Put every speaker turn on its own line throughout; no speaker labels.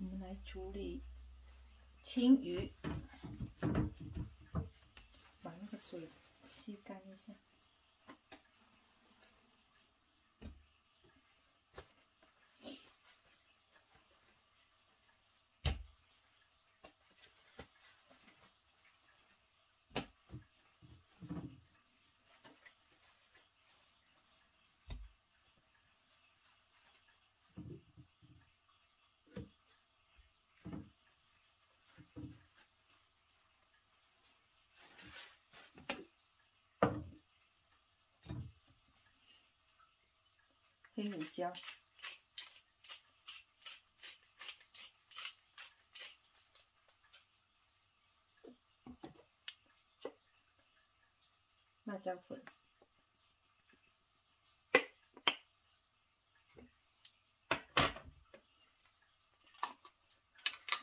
我们来处理青鱼，把那个水吸干一下。黑胡椒，辣椒粉，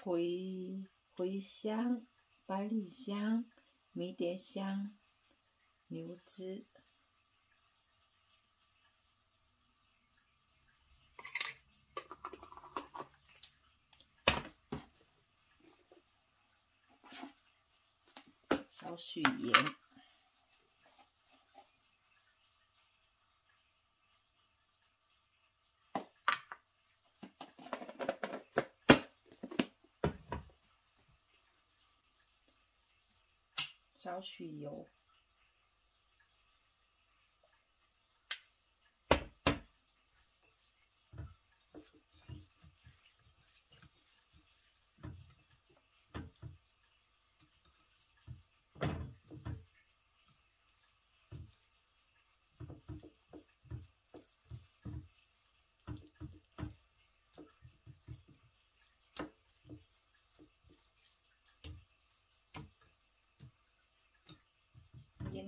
茴茴香、百里香、迷迭香、牛脂。少许盐，少许油。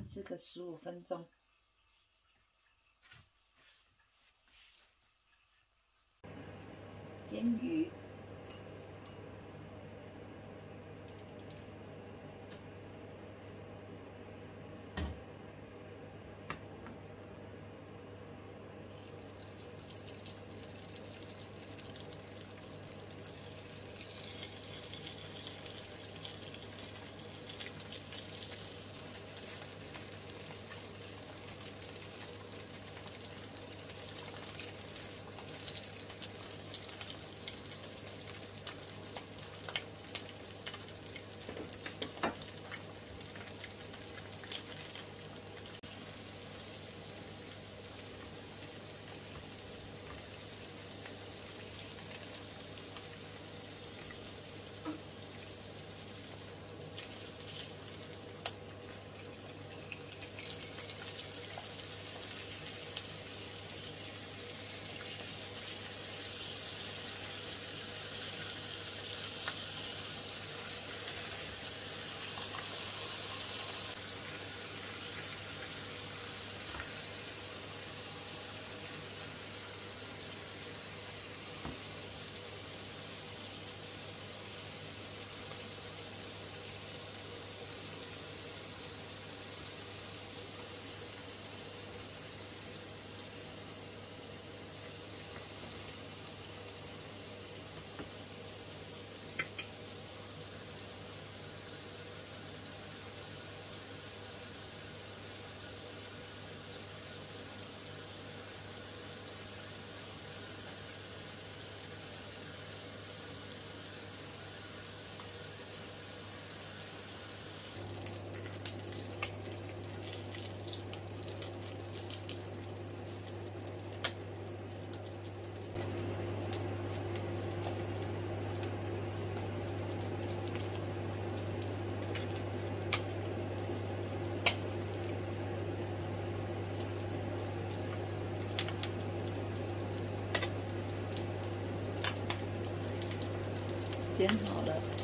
这个十五分钟。煎鱼。剪好了。